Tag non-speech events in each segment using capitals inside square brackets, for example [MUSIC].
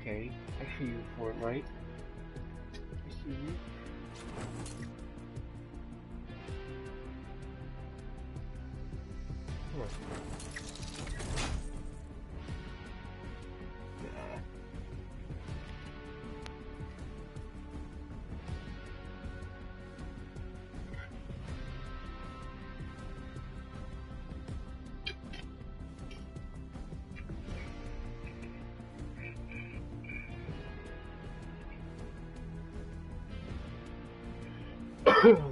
Okay, I see you, Fortnite. I see you. Let's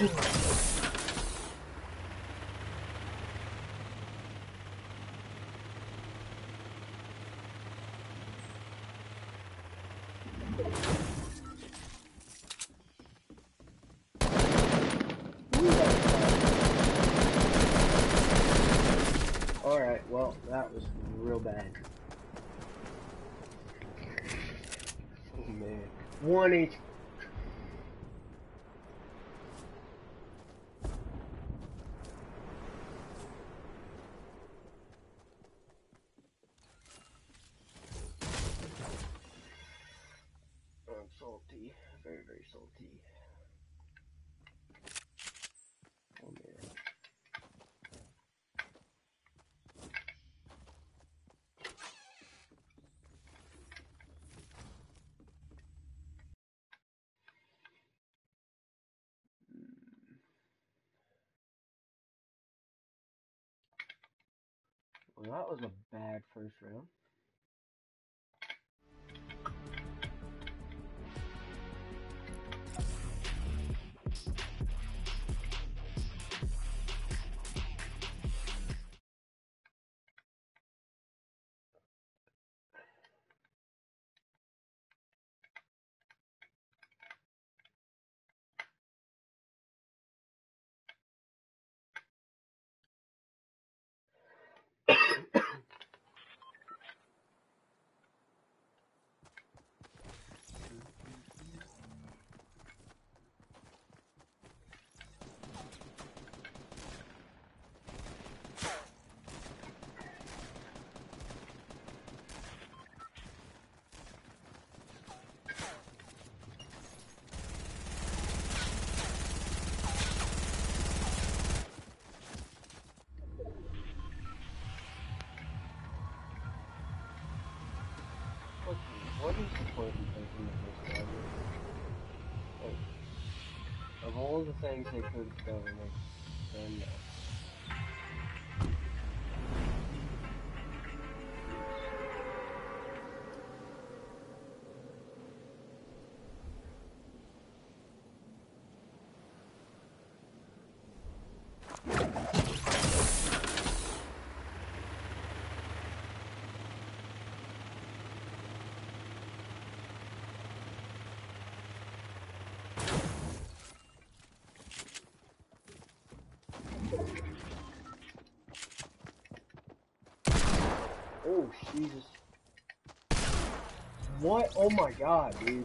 Alright, well, that was real bad. Oh man. One H. Well, that was a bad first round. What is the point in taking the first? Like, of all the things they could have done, they've Oh, Jesus. What? Oh my god, dude.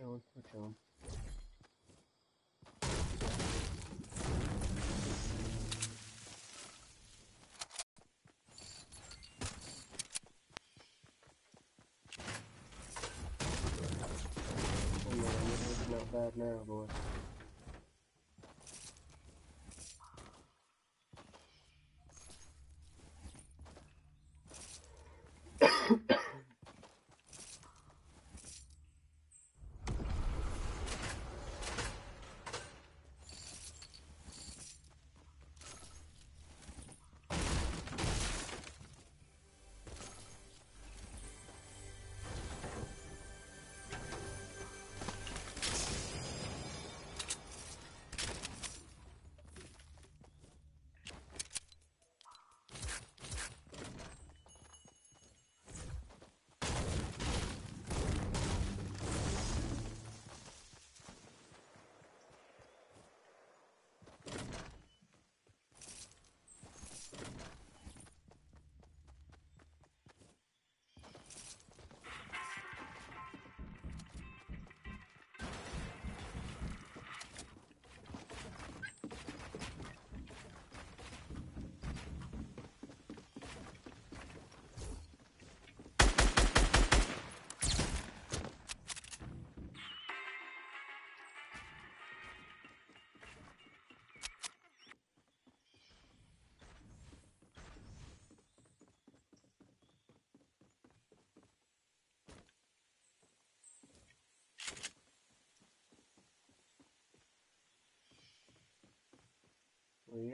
chilling. We're chilling. Not bad now, boy.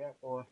At, boy?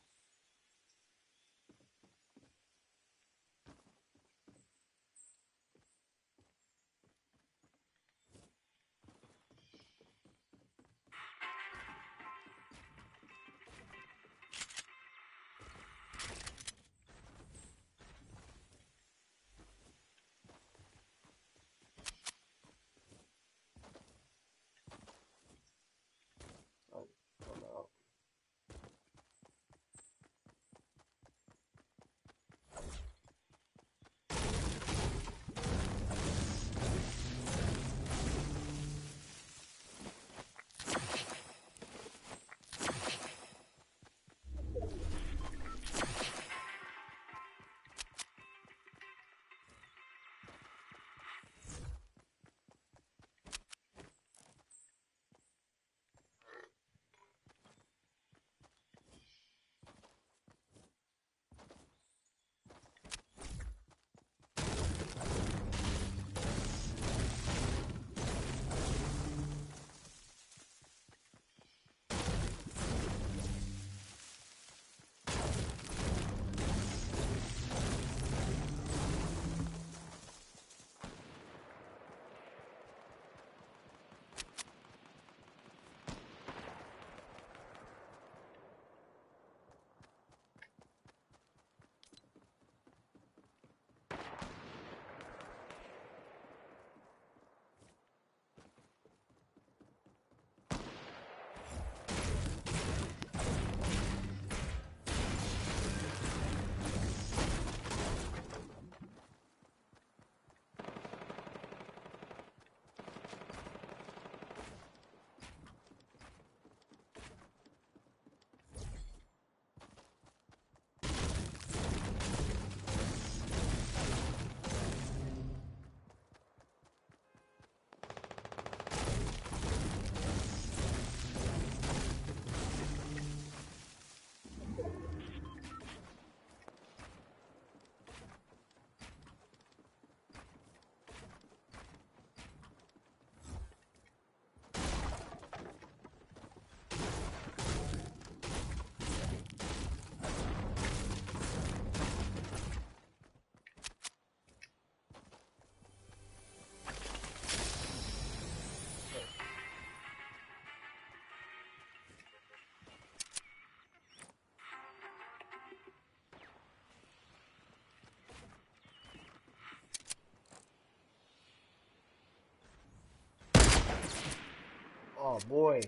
Oh boy.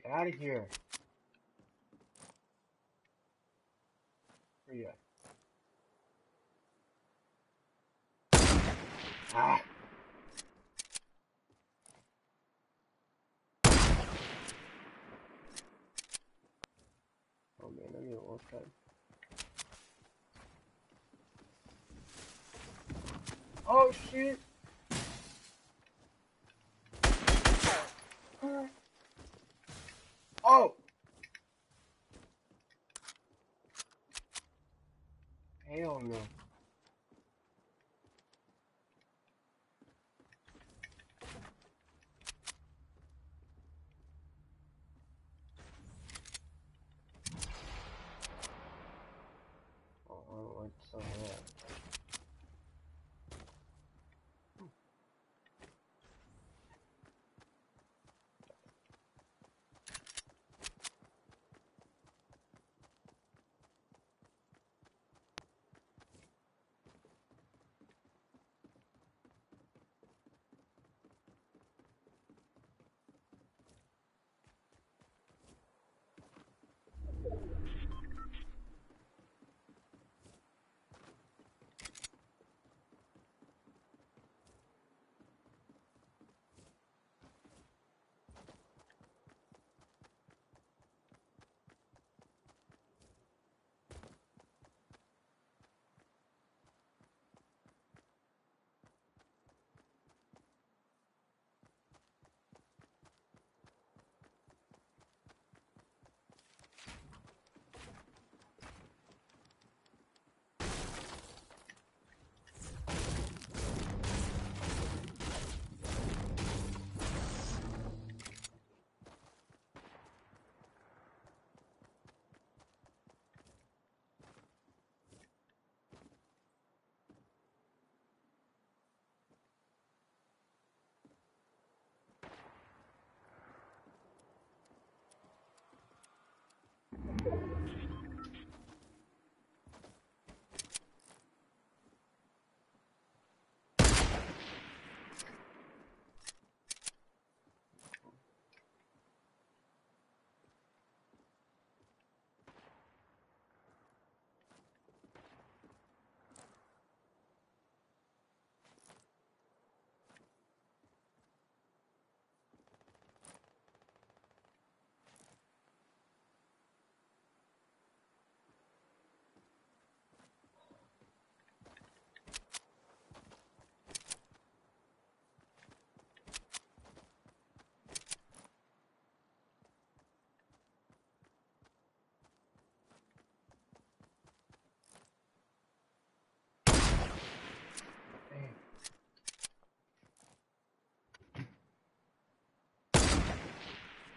Get out of here. Where you at? Ah. Oh man, I need a long time. Oh shit!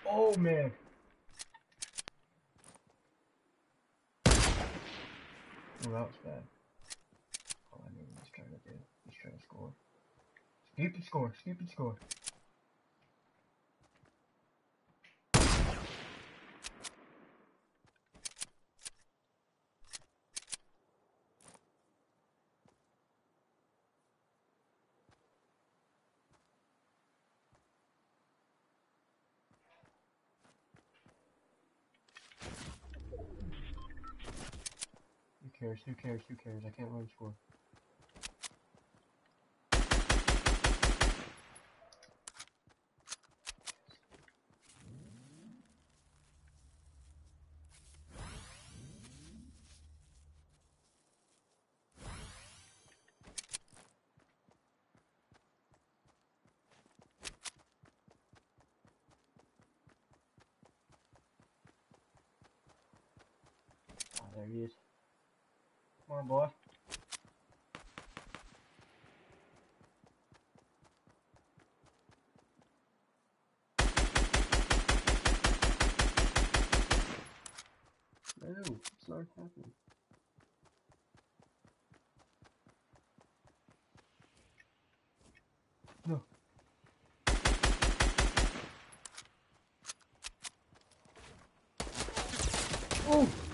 Oh man. Oh, that was bad. Oh, I knew he's trying to do. He's trying to score. Stupid score, stupid score. Who cares? Who cares? I can't run score. Ah, there he is. Come on, boy. No, it's not happening. No. Oh!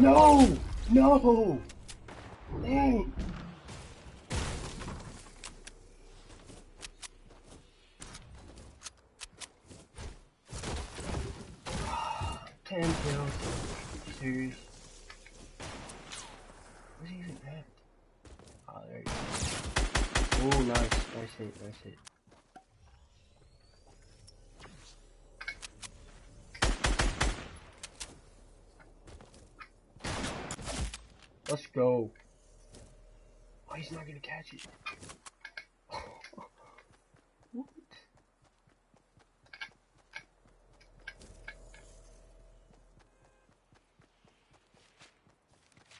No! No! Dang! Ten kills. Serious. Where's he even at? Oh, there you go. Oh, nice. Nice hit, nice hit. Let's go. Oh, he's not gonna catch it. what?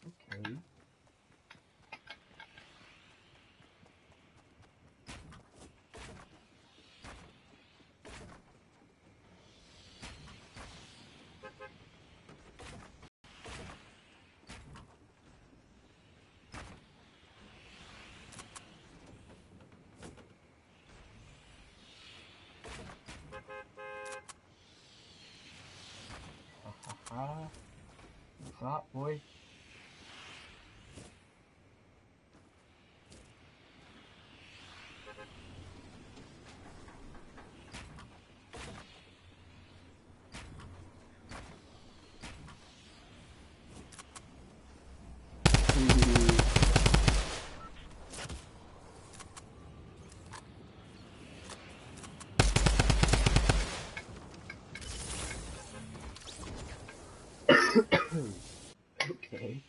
Okay. Ha ha ha. What's up, boy? okay.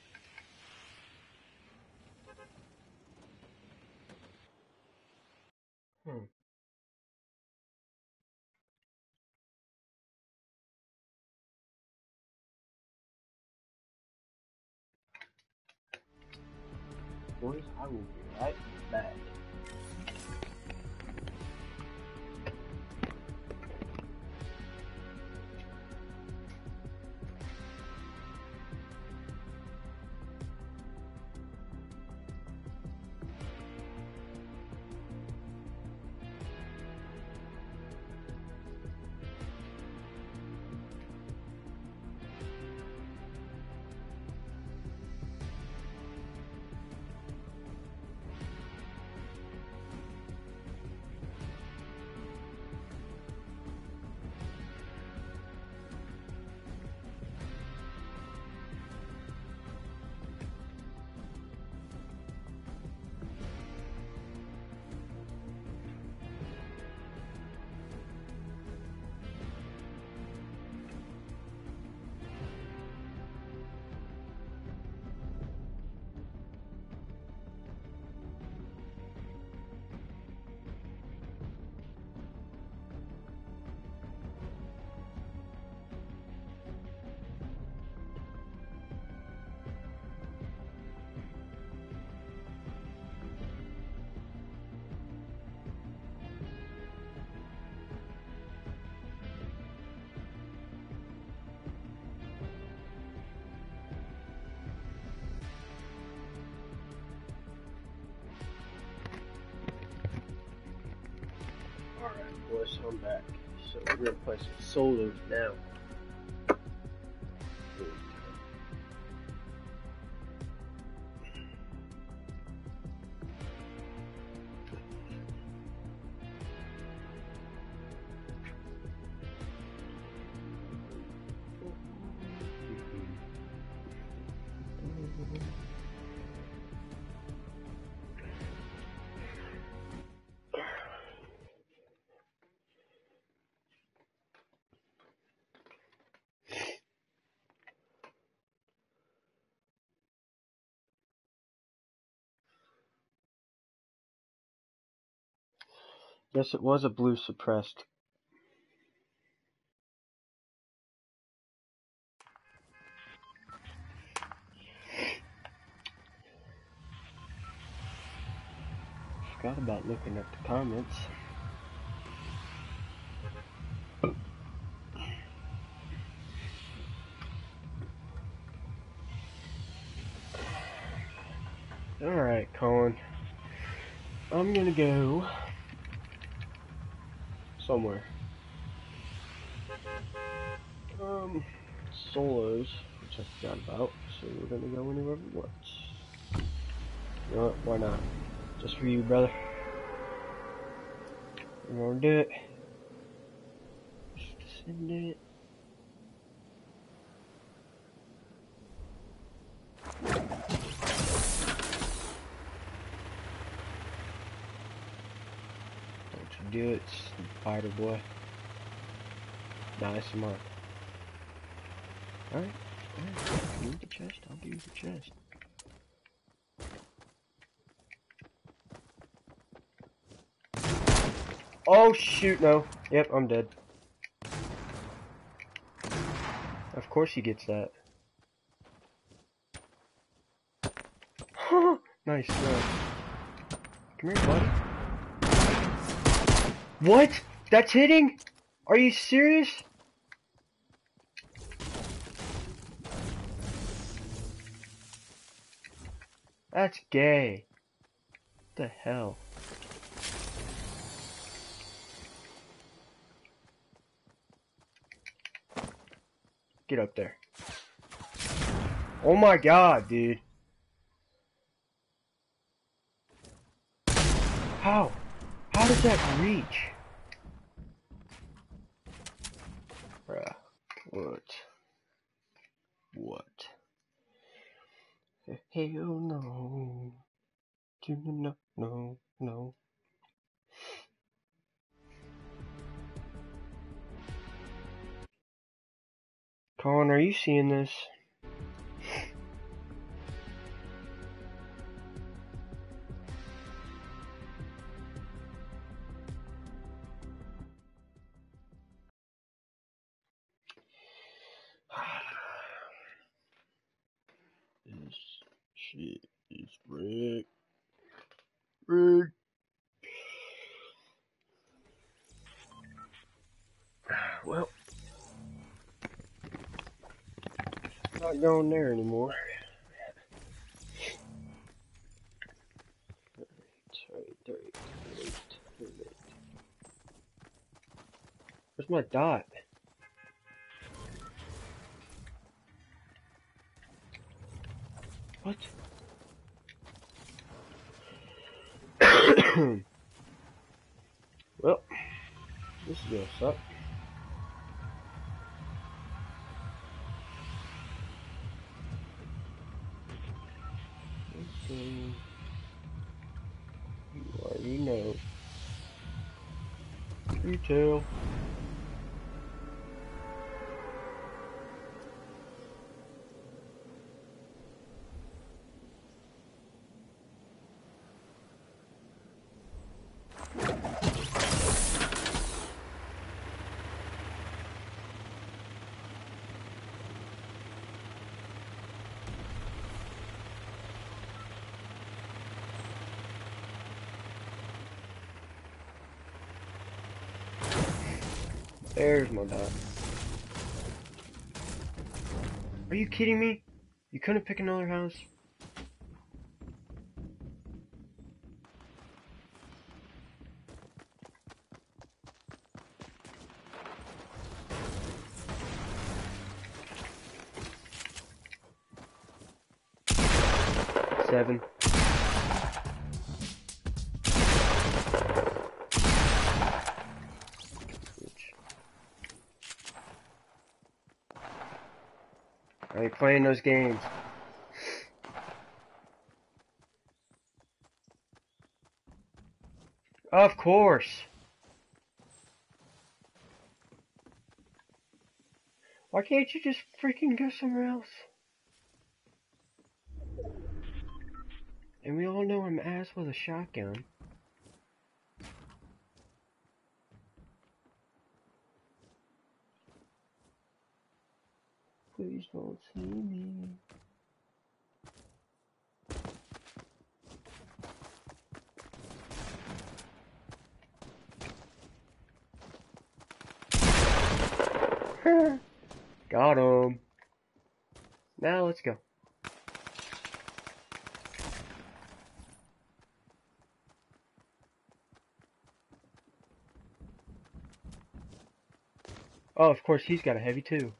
Hmm. Boys, I will be right back. Alright, boys, I'm back. So we're gonna play some solos now. Yes, it was a blue suppressed. Forgot about looking at the comments. Alright, Colin. I'm gonna go somewhere. Um, solos, which I forgot about, so we're gonna go anywhere we want. You know what, why not? Just for you, brother. We're gonna do it. Just send it. Don't you do it spider boy. Nice mark. Alright, alright. Give the chest, I'll give you the chest. Oh shoot, no. Yep, I'm dead. Of course he gets that. [LAUGHS] nice throw. Come here, buddy. What? That's hitting? Are you serious? That's gay. What the hell? Get up there. Oh my god, dude. How? How does that reach? What? What? Hell no. No, no, no. Colin, are you seeing this Well. Not going there anymore. Where's my dot? What? [CLEARS THROAT] well, this is gonna suck. You already know. Retail. There's my dot. Are you kidding me? You couldn't pick another house? Playing those games. Of course. Why can't you just freaking go somewhere else? And we all know I'm ass with a shotgun. [LAUGHS] Got him. Now let's go. Oh, of course, he's got a heavy too.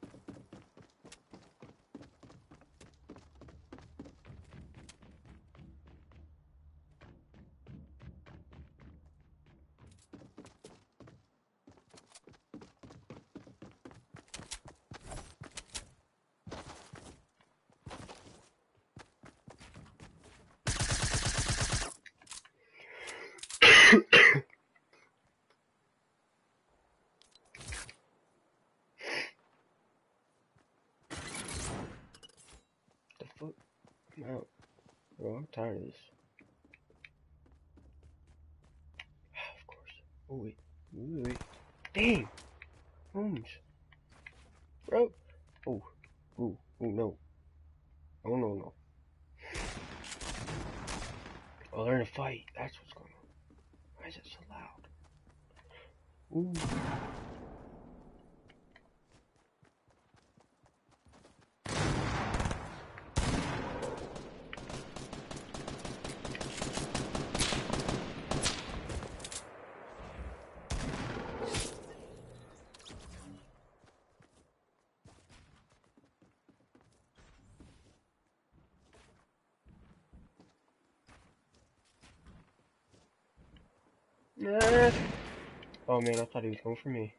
Oh man, I thought he was going for me.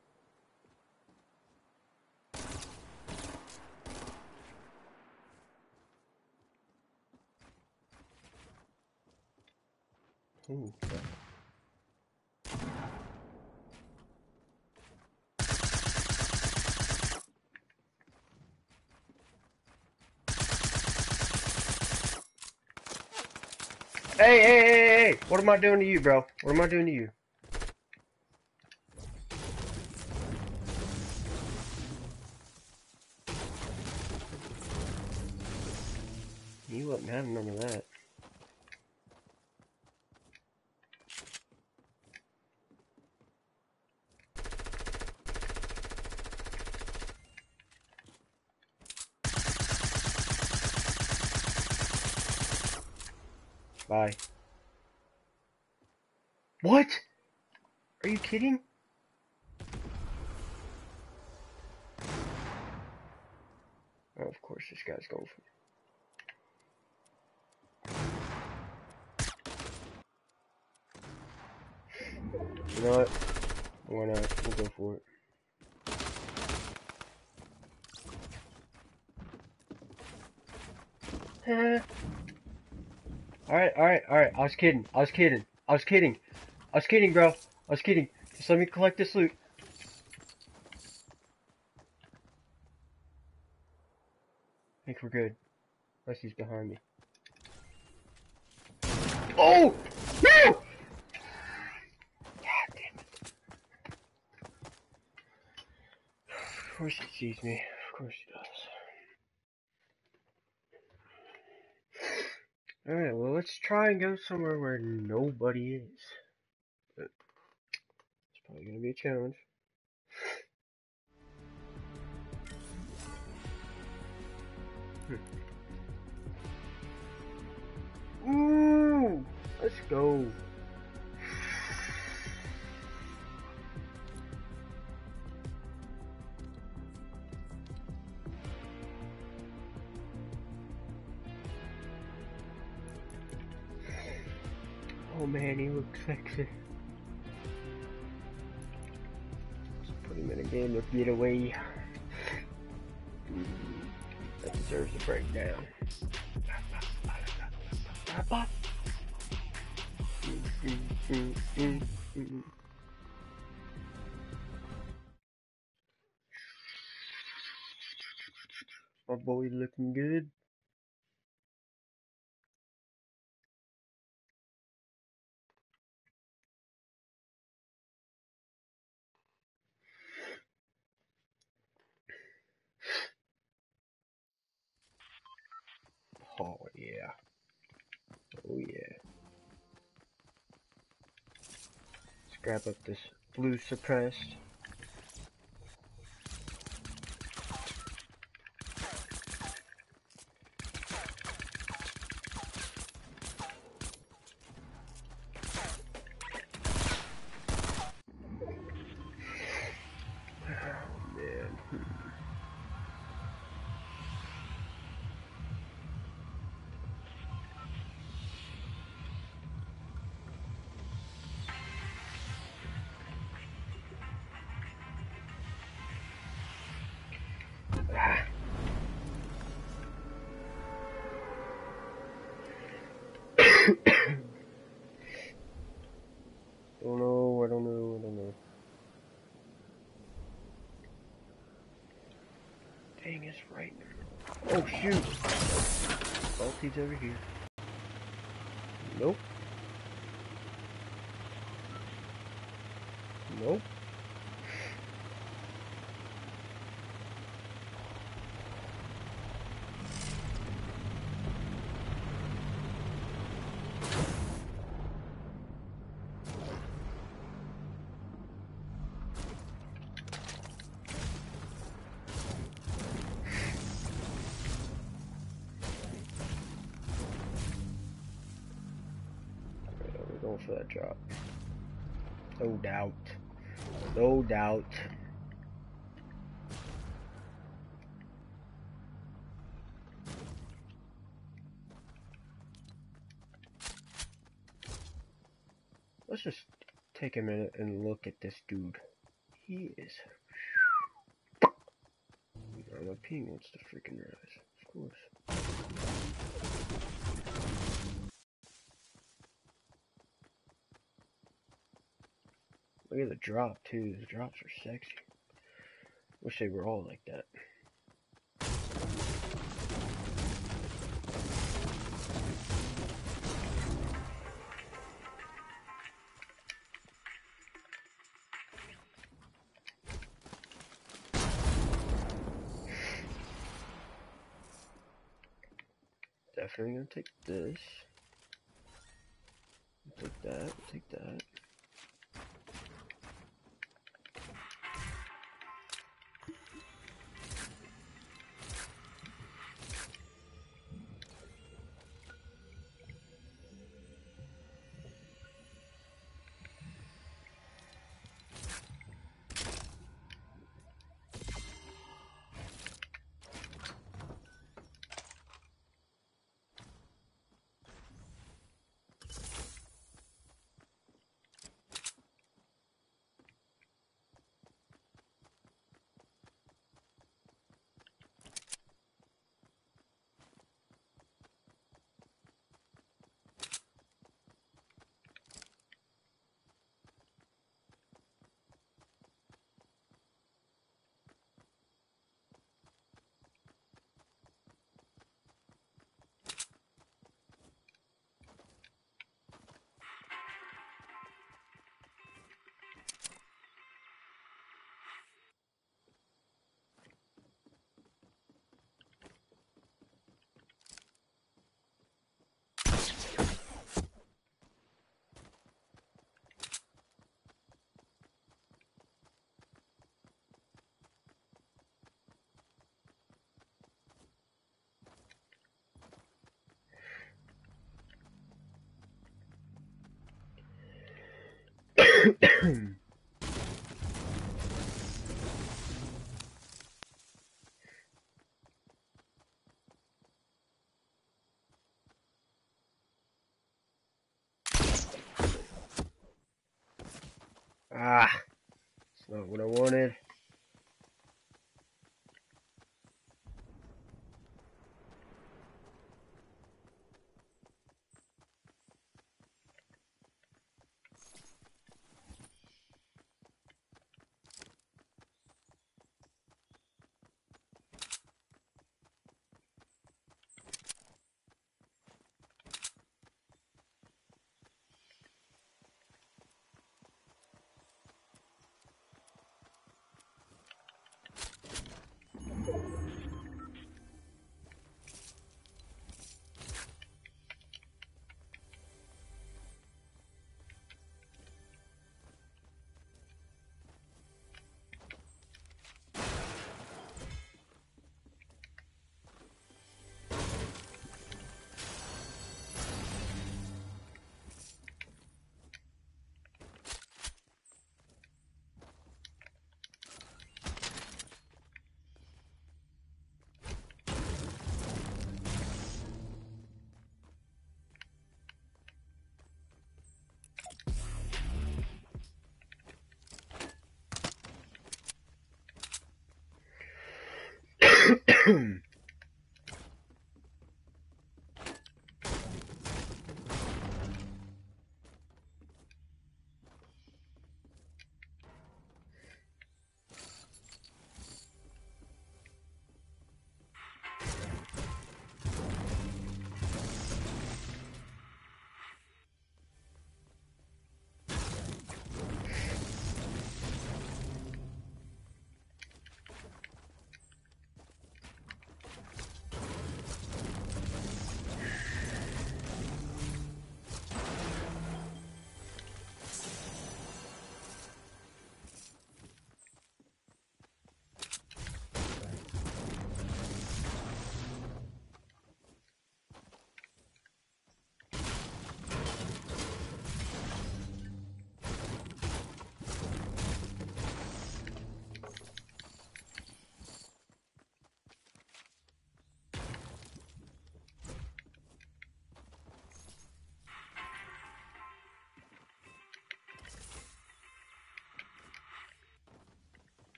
Am I doing to you, bro? What am I doing to you? You wouldn't have none that. Bye. What? Are you kidding? Oh, of course this guy's going for You know what? Why not? We'll go for it. Alright, alright, alright. I was kidding. I was kidding. I was kidding. I was kidding, bro. I was kidding. Just let me collect this loot. I think we're good. Unless he's behind me. Oh! No! God damn it. Of course he sees me. Of course he does. Alright, well let's try and go somewhere where nobody is. But it's probably gonna be a challenge. Hmm. Ooh! Let's go. Man, he looks sexy. Put him in a game of getaway. That deserves a breakdown. My boy looking good. Oh yeah. Oh yeah. Let's grab up this blue suppressed. Shoot! Salty's over here. For that drop. No doubt. No doubt. Let's just take a minute and look at this dude. He is. My ping wants to freaking rise. Of course. At the drop too. The drops are sexy. Wish they were all like that. Definitely gonna take this. Take that, take that.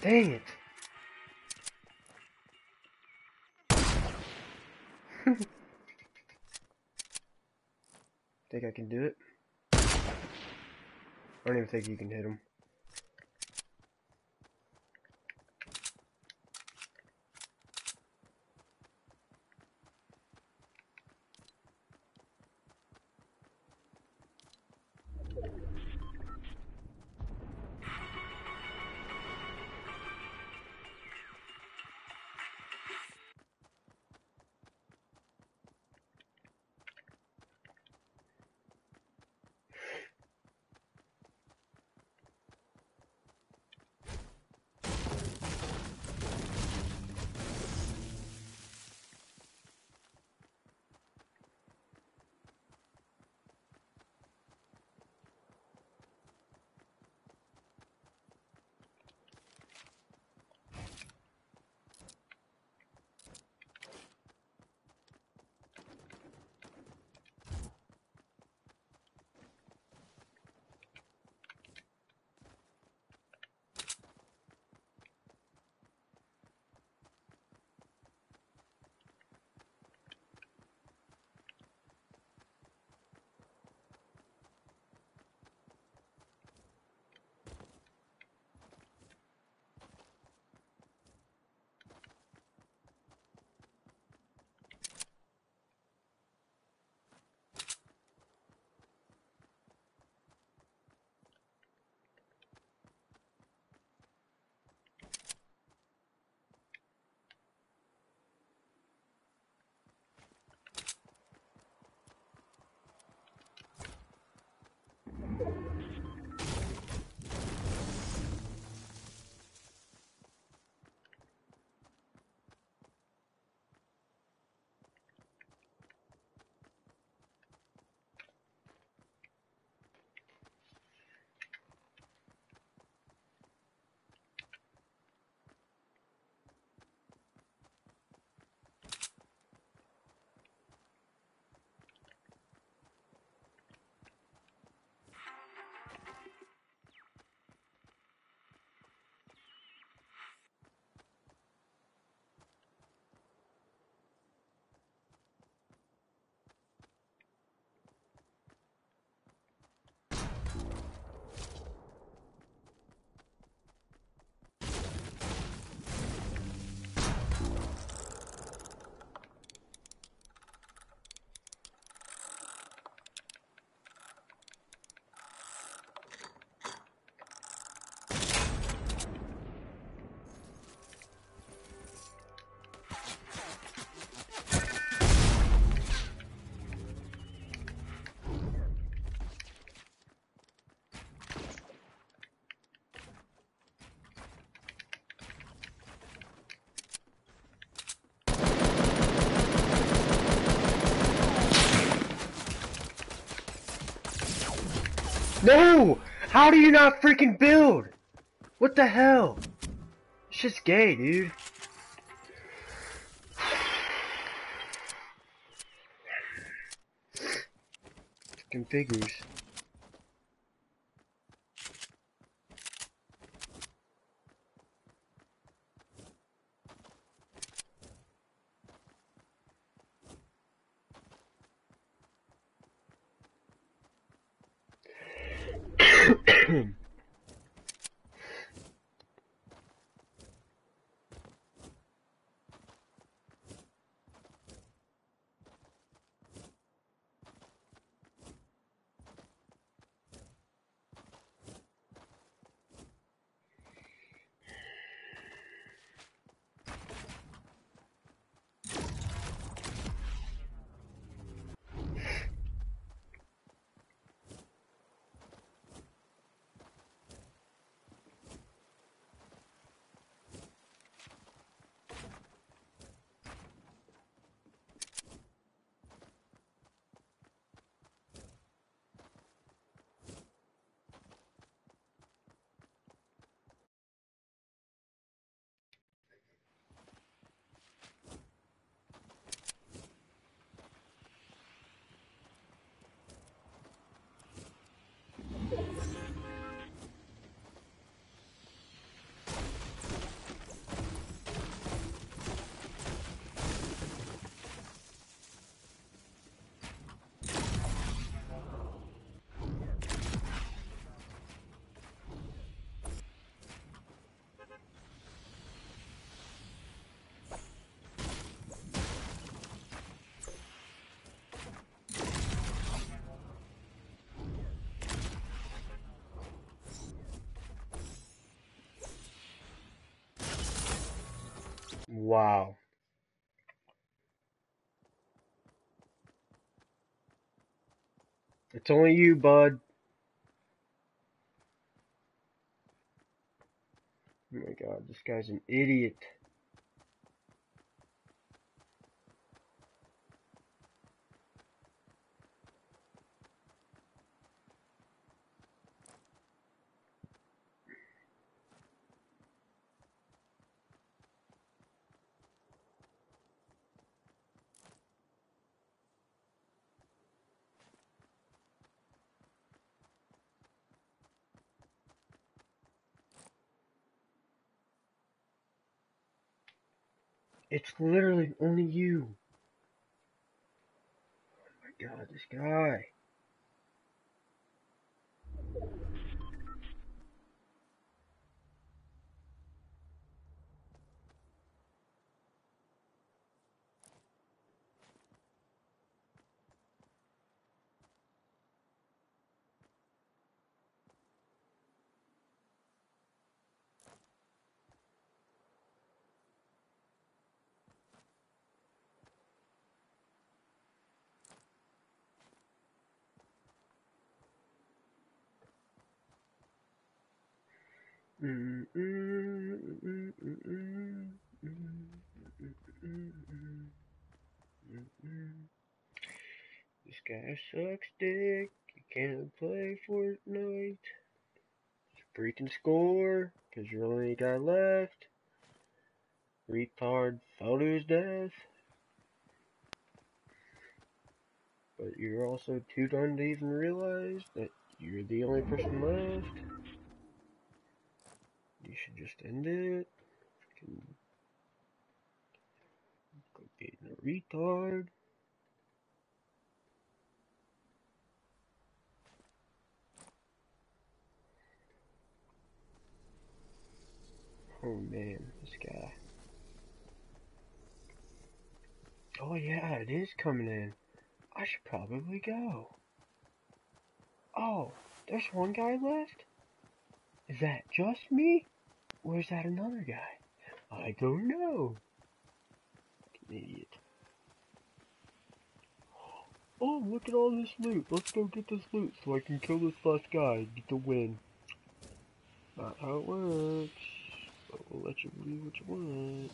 Dang it. [LAUGHS] think I can do it? I don't even think you can hit him. No! How do you not freaking build? What the hell? It's just gay, dude. [SIGHS] Fucking Wow. It's only you, bud. Oh my god, this guy's an idiot. It's literally only you. Oh my god, this guy. This guy sucks dick. You can't play Fortnite. Freaking score, cause you're the only guy left. Retard his death. But you're also too dumb to even realize that you're the only person left. You should just end it. Freaking being a retard. Oh man, this guy. Oh yeah, it is coming in. I should probably go. Oh, there's one guy left? Is that just me? Is that another guy? I don't know. Idiot. Oh, look at all this loot. Let's go get this loot so I can kill this last guy and get the win. Not how it works. But we'll let you believe what you want.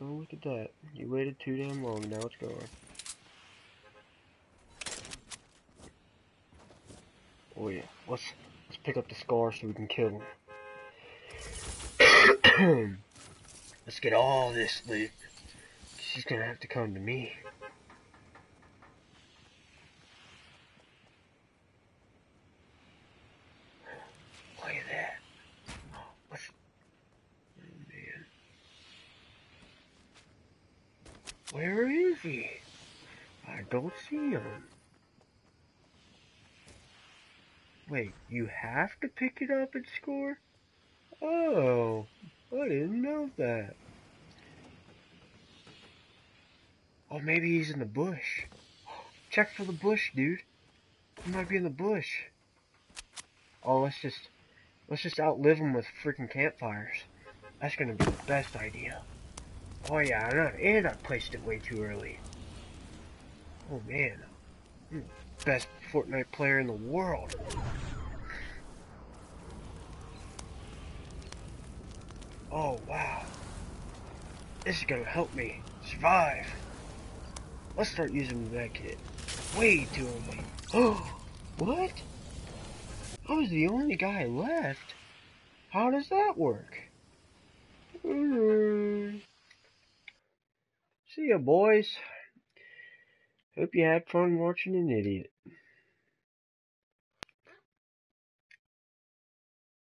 Oh, look at that. You waited too damn long. Now it's gone. Oh yeah. Let's let's pick up the scar so we can kill him. Let's get all this loot. She's gonna have to come to me. Look at that. Oh, man. Where is he? I don't see him. Wait, you have to pick it up and score? Oh, I didn't know that. Oh, maybe he's in the bush. Check for the bush, dude. He might be in the bush. Oh, let's just let's just outlive him with freaking campfires. That's gonna be the best idea. Oh yeah, and I, and I placed it way too early. Oh man, I'm the best Fortnite player in the world. Oh wow, this is gonna help me survive. Let's start using that kit. Way too early. [GASPS] Oh, what? I was the only guy left. How does that work? Mm. See ya, boys. Hope you had fun watching an idiot.